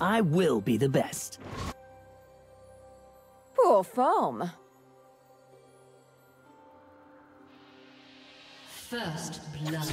I will be the best. Poor form. First blood.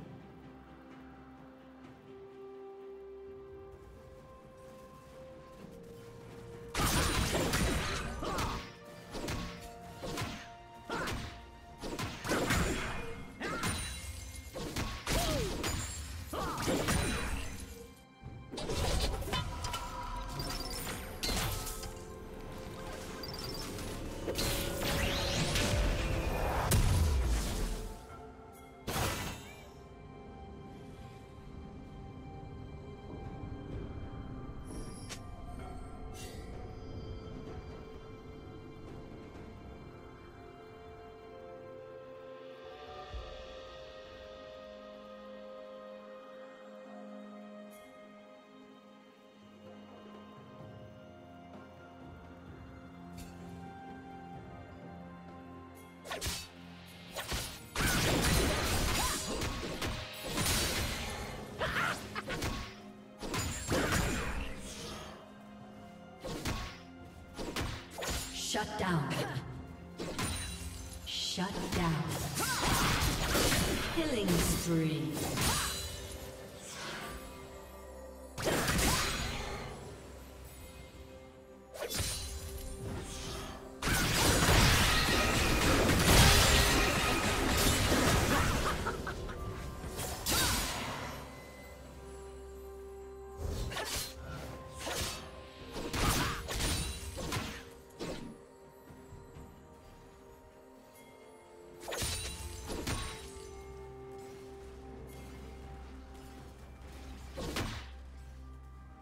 Shut down. Shut down. Killing spree.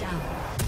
down.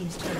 team's turret.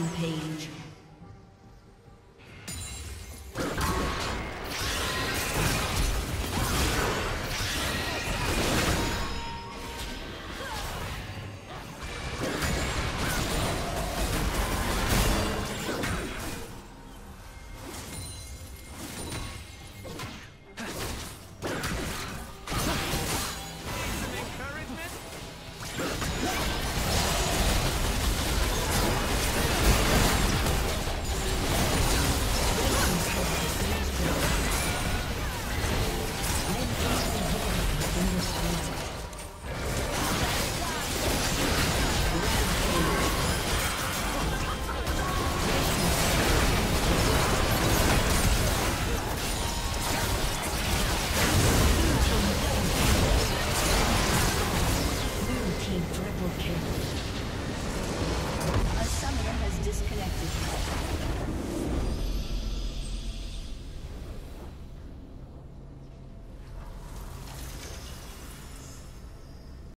Rampage.